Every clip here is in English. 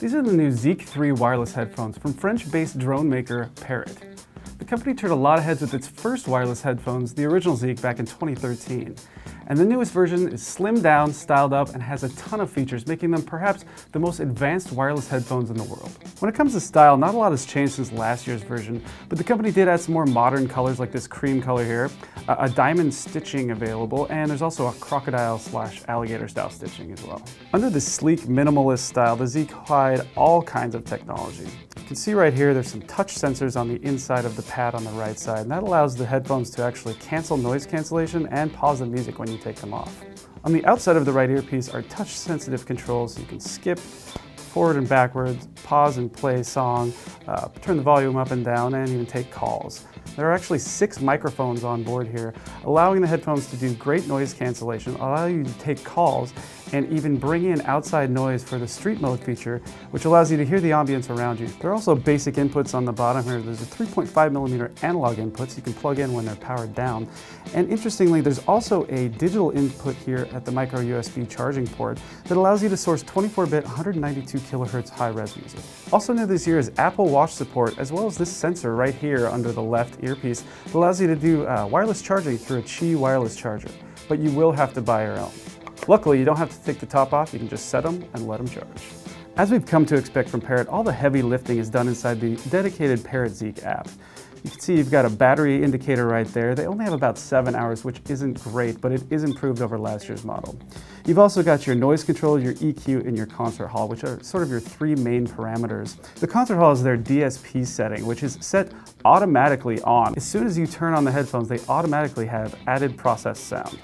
These are the new Zik 3 wireless headphones from French-based drone maker Parrot. The company turned a lot of heads with its first wireless headphones, the original Zik, back in 2013. And the newest version is slimmed down, styled up, and has a ton of features, making them perhaps the most advanced wireless headphones in the world. When it comes to style, not a lot has changed since last year's version, but the company did add some more modern colors like this cream color here, a diamond stitching available, and there's also a crocodile slash alligator style stitching as well. Under the sleek minimalist style, the Zik hide all kinds of technology. Can see right here, there's some touch sensors on the inside of the pad on the right side, and that allows the headphones to actually cancel noise cancellation and pause the music when you take them off. On the outside of the right earpiece are touch-sensitive controls so you can skip, forward and backwards, pause and play song, uh, turn the volume up and down, and even take calls. There are actually six microphones on board here, allowing the headphones to do great noise cancellation, allow you to take calls, and even bring in outside noise for the street mode feature, which allows you to hear the ambience around you. There are also basic inputs on the bottom here. There's a 3.5 millimeter analog inputs you can plug in when they're powered down. And interestingly, there's also a digital input here at the micro USB charging port that allows you to source 24-bit 192 kilohertz high-res music. Also new this year is Apple Watch support, as well as this sensor right here under the left earpiece that allows you to do uh, wireless charging through a Qi wireless charger. But you will have to buy your own. Luckily, you don't have to take the top off, you can just set them and let them charge. As we've come to expect from Parrot, all the heavy lifting is done inside the dedicated Parrot Zik app. You can see you've got a battery indicator right there. They only have about seven hours, which isn't great, but it is improved over last year's model. You've also got your noise control, your EQ, and your concert hall, which are sort of your three main parameters. The concert hall is their DSP setting, which is set automatically on. As soon as you turn on the headphones, they automatically have added processed sound.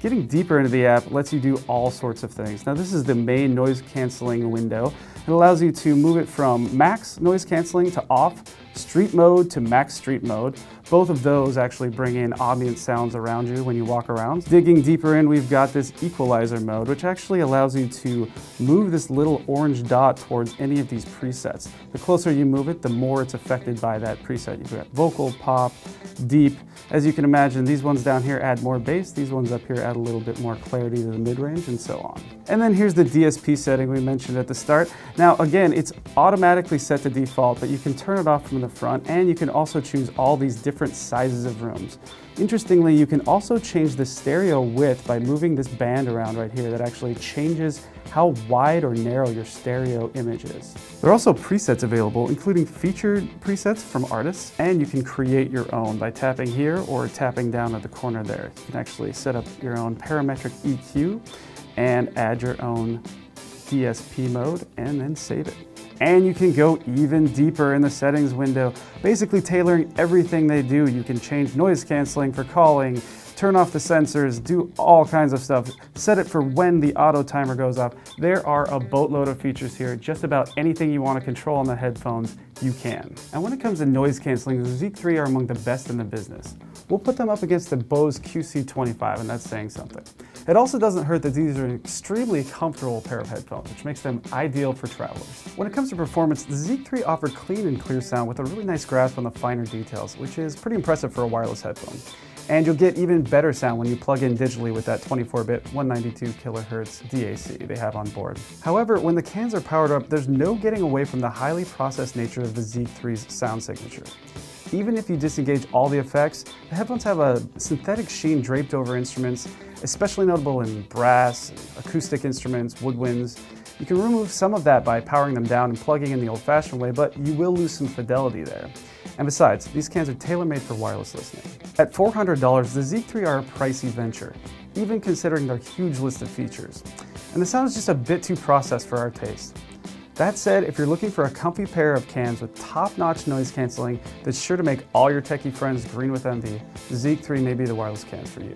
Getting deeper into the app lets you do all sorts of things. Now this is the main noise canceling window. It allows you to move it from max noise canceling to off, street mode to max street mode. Both of those actually bring in ambient sounds around you when you walk around. Digging deeper in, we've got this equalizer mode, which actually allows you to move this little orange dot towards any of these presets. The closer you move it, the more it's affected by that preset. You've got vocal, pop, deep. As you can imagine, these ones down here add more bass, these ones up here add a little bit more clarity to the mid-range, and so on. And then here's the DSP setting we mentioned at the start. Now again, it's automatically set to default, but you can turn it off from the front, and you can also choose all these different different sizes of rooms. Interestingly, you can also change the stereo width by moving this band around right here that actually changes how wide or narrow your stereo image is. There are also presets available, including featured presets from artists, and you can create your own by tapping here or tapping down at the corner there. You can actually set up your own parametric EQ and add your own DSP mode and then save it. And you can go even deeper in the settings window, basically tailoring everything they do. You can change noise canceling for calling, turn off the sensors, do all kinds of stuff. Set it for when the auto timer goes off. There are a boatload of features here. Just about anything you want to control on the headphones, you can. And when it comes to noise canceling, the Zik 3 are among the best in the business. We'll put them up against the Bose QC25, and that's saying something. It also doesn't hurt that these are an extremely comfortable pair of headphones, which makes them ideal for travelers. When it comes to performance, the Zik 3 offered clean and clear sound with a really nice grasp on the finer details, which is pretty impressive for a wireless headphone. And you'll get even better sound when you plug in digitally with that 24-bit 192 kilohertz DAC they have on board. However, when the cans are powered up, there's no getting away from the highly processed nature of the Zik 3's sound signature. Even if you disengage all the effects, the headphones have a synthetic sheen draped over instruments, especially notable in brass, acoustic instruments, woodwinds. You can remove some of that by powering them down and plugging in the old-fashioned way, but you will lose some fidelity there. And besides, these cans are tailor-made for wireless listening. At $400, the Zik 3 are a pricey venture, even considering their huge list of features. And the sound is just a bit too processed for our taste. That said, if you're looking for a comfy pair of cans with top-notch noise canceling that's sure to make all your techie friends green with envy, the Zik 3 may be the wireless cans for you.